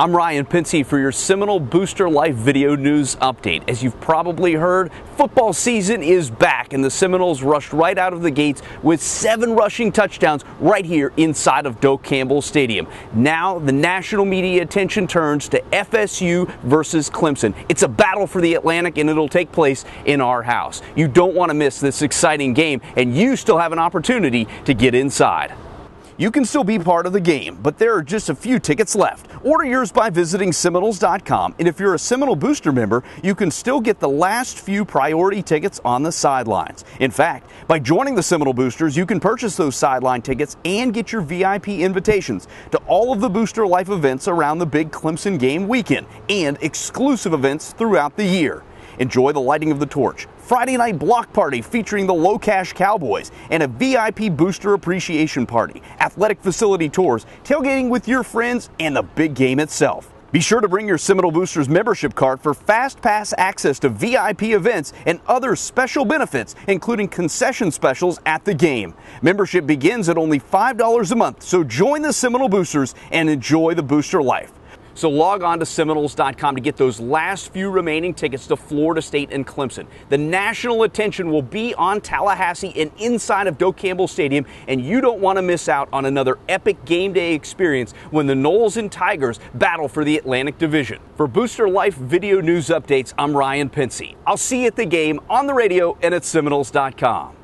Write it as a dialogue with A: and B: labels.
A: I'm Ryan Pincy for your Seminole Booster Life video news update. As you've probably heard, football season is back, and the Seminoles rushed right out of the gates with seven rushing touchdowns right here inside of Doak Campbell Stadium. Now, the national media attention turns to FSU versus Clemson. It's a battle for the Atlantic, and it'll take place in our house. You don't want to miss this exciting game, and you still have an opportunity to get inside. You can still be part of the game, but there are just a few tickets left. Order yours by visiting Seminoles.com, and if you're a Seminole Booster member, you can still get the last few priority tickets on the sidelines. In fact, by joining the Seminole Boosters, you can purchase those sideline tickets and get your VIP invitations to all of the Booster Life events around the big Clemson game weekend and exclusive events throughout the year. Enjoy the lighting of the torch, Friday night block party featuring the Low Cash Cowboys, and a VIP booster appreciation party, athletic facility tours, tailgating with your friends, and the big game itself. Be sure to bring your Seminole Boosters membership card for fast pass access to VIP events and other special benefits, including concession specials at the game. Membership begins at only $5 a month, so join the Seminole Boosters and enjoy the booster life. So log on to Seminoles.com to get those last few remaining tickets to Florida State and Clemson. The national attention will be on Tallahassee and inside of Doak Campbell Stadium, and you don't want to miss out on another epic game day experience when the Noles and Tigers battle for the Atlantic Division. For Booster Life video news updates, I'm Ryan Pincy. I'll see you at the game on the radio and at Seminoles.com.